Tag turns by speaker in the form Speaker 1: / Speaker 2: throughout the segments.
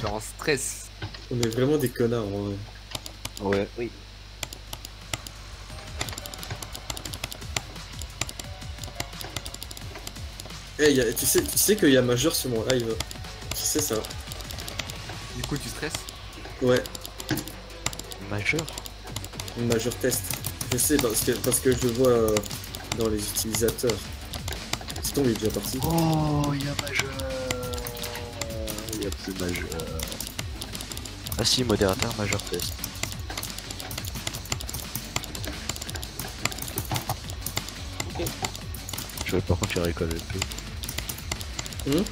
Speaker 1: suis en stress.
Speaker 2: On est vraiment des connards en vrai.
Speaker 3: Ouais, oui.
Speaker 2: Eh, y a- tu sais, tu sais qu'il y a majeur sur mon live. Tu sais ça.
Speaker 1: Du coup, tu stresses?
Speaker 2: Ouais,
Speaker 3: Majeur
Speaker 2: majeur test. Je sais parce que, parce que je vois euh, dans les utilisateurs. C'est ton, il est déjà parti.
Speaker 3: Oh, il y a majeur. Il y a plus majeur. Ah si, modérateur majeur test. Je veux par contre il récolte le peu.
Speaker 2: Hum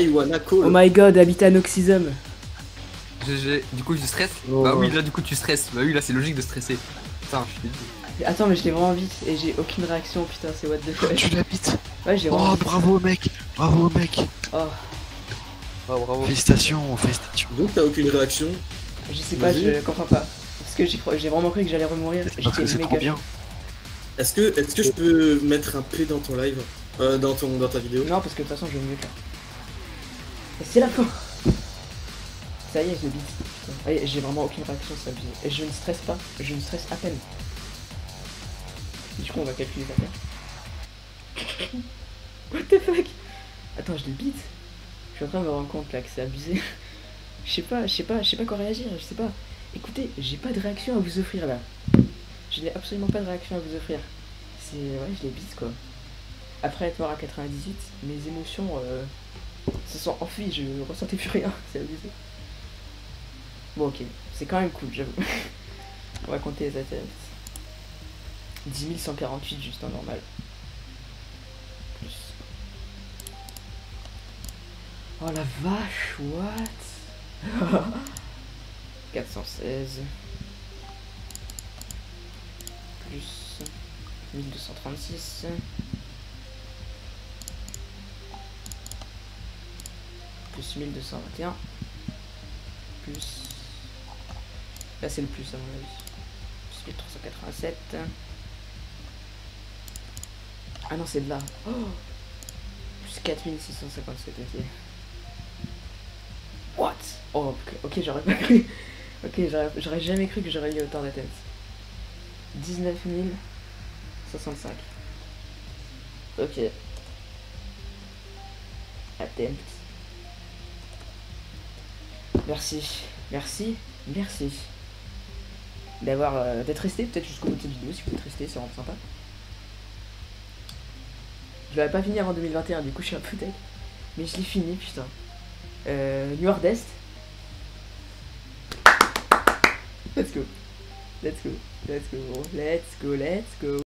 Speaker 2: Iwana Call.
Speaker 4: Oh my god, Habitat Noxism.
Speaker 1: GG. Du coup, tu stresses
Speaker 2: Oh.
Speaker 1: Bah oui, là, du coup, tu stresses. Bah oui, là, c'est logique de stresser. Putain, je suis.
Speaker 4: Attends, mais je l'ai vraiment vite et j'ai aucune réaction, putain, c'est what the fuck.
Speaker 3: Tu l'habites
Speaker 4: Ouais, j'ai vraiment.
Speaker 3: Oh
Speaker 4: vite.
Speaker 3: bravo mec Bravo mec
Speaker 4: Oh,
Speaker 1: Oh, bravo.
Speaker 3: Félicitations, félicitations.
Speaker 2: Donc t'as aucune réaction
Speaker 4: je sais pas, je comprends pas. Parce que j'ai vraiment cru que j'allais remourir. J'étais méga.
Speaker 3: bien.
Speaker 2: Est-ce que, est-ce que je peux mettre un P dans ton live euh, dans, ton, dans ta vidéo?
Speaker 4: Non, parce que de toute façon, je vais mieux faire. C'est la fin Ça y est, je le. Ah, J'ai vraiment aucune réaction, c'est abusé. Et je ne stresse pas, je ne stresse à peine. Du coup, on va calculer la paire. What the fuck? Attends, je le bite Je suis en train de me rendre compte là que c'est abusé. Je sais pas, je sais pas, je sais pas quoi réagir, je sais pas. Écoutez, j'ai pas de réaction à vous offrir là. Je n'ai absolument pas de réaction à vous offrir. C'est. Ouais, je les bite quoi. Après être mort à 98, mes émotions euh, se sont enfuies, je ressentais plus rien, c'est abusé. Bon ok, c'est quand même cool, j'avoue. On va compter les attempts. 10 148 juste en normal. Plus. Oh la vache, what? 416. Plus 1236. Plus 1221 plus là c'est le plus à mon avis. Plus 1387 ah non c'est de là. Oh plus 4657 ok. What? Oh ok, j'aurais pas cru. Ok j'aurais- jamais cru que j'aurais eu autant d'attentes. 19 065 ok. Attempt Merci, merci, merci d'avoir euh, d'être resté peut-être jusqu'au bout de cette vidéo si vous êtes resté, c'est vraiment sympa. Je l'avais pas fini avant 2021, du coup je suis un peu dead. Mais je fini, putain. Euh, New Hardest. Let's go. Let's go. Let's go. Let's go. Let's go.